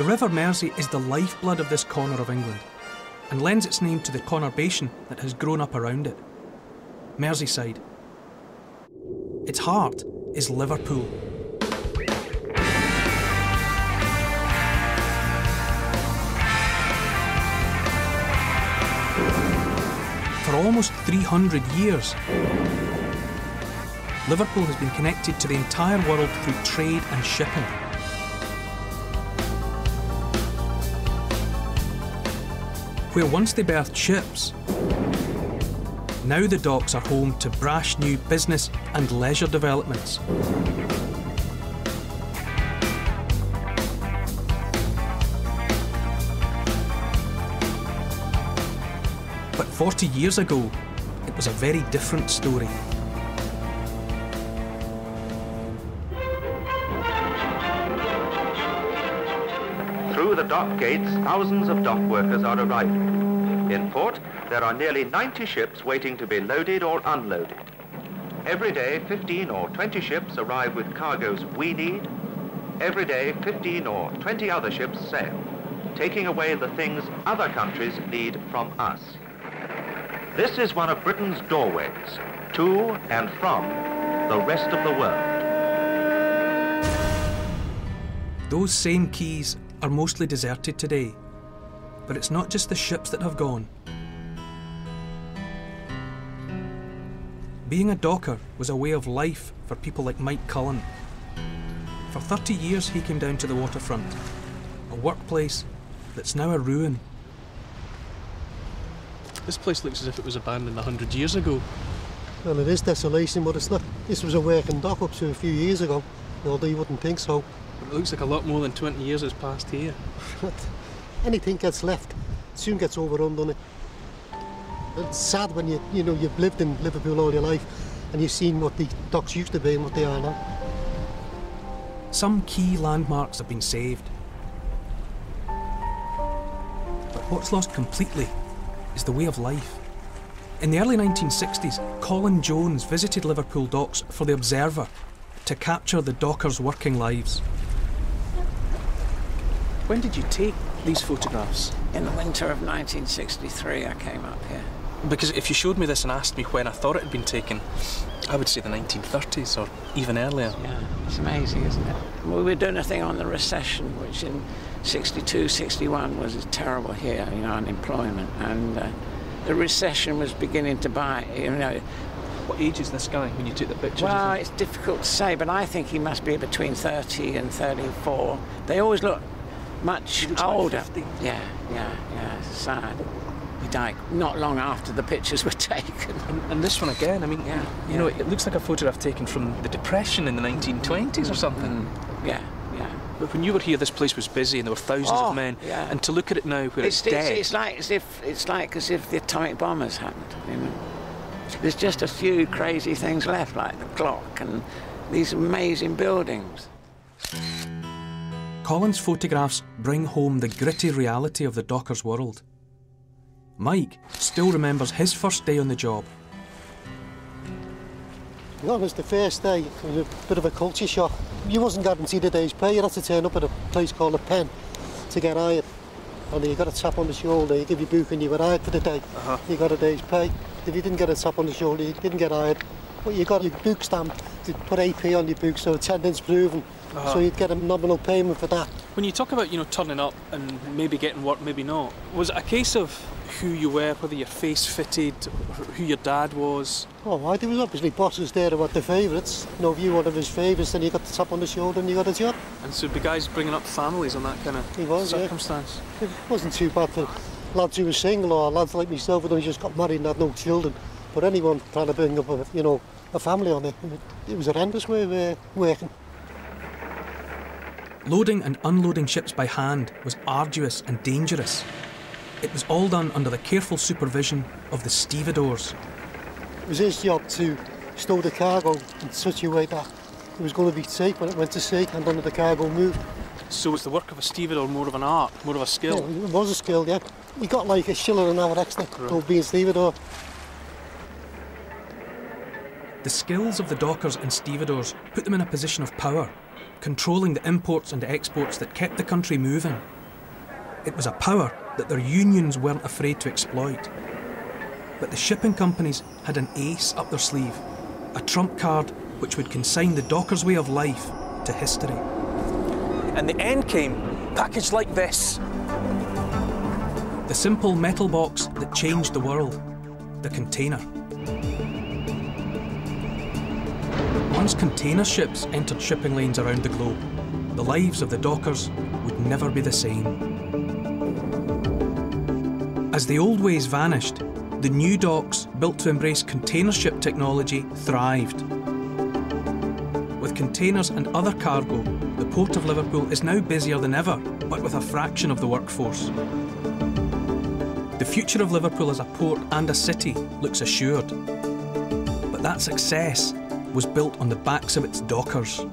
The River Mersey is the lifeblood of this corner of England and lends its name to the conurbation that has grown up around it. Merseyside. Its heart is Liverpool. For almost 300 years, Liverpool has been connected to the entire world through trade and shipping. Where once they berthed ships, now the docks are home to brash new business and leisure developments. But 40 years ago, it was a very different story. Through the dock gates, thousands of dock workers are arriving. In port, there are nearly 90 ships waiting to be loaded or unloaded. Every day, 15 or 20 ships arrive with cargoes we need. Every day, 15 or 20 other ships sail, taking away the things other countries need from us. This is one of Britain's doorways to and from the rest of the world. Those same quays are mostly deserted today. But it's not just the ships that have gone. Being a docker was a way of life for people like Mike Cullen. For 30 years he came down to the waterfront, a workplace that's now a ruin. This place looks as if it was abandoned a hundred years ago. Well, it is desolation, but it's not. This was a working dock up to a few years ago, although you wouldn't think so. But it looks like a lot more than 20 years has passed here. Anything gets left soon gets overrun, doesn't it? It's sad when you you know you've lived in Liverpool all your life and you've seen what the docks used to be and what they are now. Some key landmarks have been saved. But what's lost completely is the way of life. In the early 1960s, Colin Jones visited Liverpool docks for The Observer to capture the dockers' working lives. When did you take these photographs? In the winter of 1963, I came up here. Because if you showed me this and asked me when I thought it had been taken, I would say the 1930s or even earlier. Yeah, it's amazing, isn't it? We were doing a thing on the recession, which in 62, 61 was terrible here, you know, unemployment. And uh, the recession was beginning to bite, you know. What age is this guy when you took the pictures? Well, it's difficult to say, but I think he must be between 30 and 34. They always look much older. Yeah, yeah, yeah. Sad. He died not long after the pictures were taken. And, and this one again, I mean, Yeah, you know, it looks like a photograph taken from the Depression in the 1920s or mm, something. Mm. Yeah, yeah. But when you were here, this place was busy and there were thousands Oh, of men. yeah. And to look at it now, where it's, It's, it's, dead, it's like as if it's like as if the atomic bomb has happened. You know, there's just a few crazy things left, like the clock and these amazing buildings. Colin's photographs bring home the gritty reality of the dockers' world. Mike still remembers his first day on the job. To be honest, the first day it was a bit of a culture shock. You wasn't guaranteed a day's pay. You had to turn up at a place called a pen to get hired. And you got a tap on the shoulder, you give your book and you were hired for the day. Uh-huh. You got a day's pay. If you didn't get a tap on the shoulder, you didn't get hired. But you got your book stamped to put AP on your book, so attendance proven. Uh-huh. So you'd get a nominal payment for that. When you talk about, you know, turning up and maybe getting work, maybe not, was it a case of who you were, whether your face fitted, who your dad was? Oh, right, there was obviously bosses there who were the favourites. You know, if you were one of his favourites, then you got the tap on the shoulder and you got a job. And so the guys bringing up families on that kind of He was, yeah. circumstance. It wasn't too bad for lads who were single or lads like myself who only just got married and had no children. But anyone trying to bring up a, you know, a family on it, it was horrendous way of uh, working. Loading and unloading ships by hand was arduous and dangerous. It was all done under the careful supervision of the stevedores. It was his job to stow the cargo in such a way that it was going to be safe when it went to sea and none of the cargo moved. So was the work of a stevedore more of an art, more of a skill? Yeah, it was a skill, yeah. You got like a shilling an hour extra for being stevedore. The skills of the dockers and stevedores put them in a position of power. controlling the imports and exports that kept the country moving. It was a power that their unions weren't afraid to exploit. But the shipping companies had an ace up their sleeve, a trump card which would consign the dockers' way of life to history. And the end came packaged like this. The simple metal box that changed the world, the container. Once container ships entered shipping lanes around the globe, the lives of the dockers would never be the same. As the old ways vanished, the new docks, built to embrace container ship technology, thrived. With containers and other cargo, the Port of Liverpool is now busier than ever, but with a fraction of the workforce. The future of Liverpool as a port and a city looks assured. But that success was built on the backs of its dockers.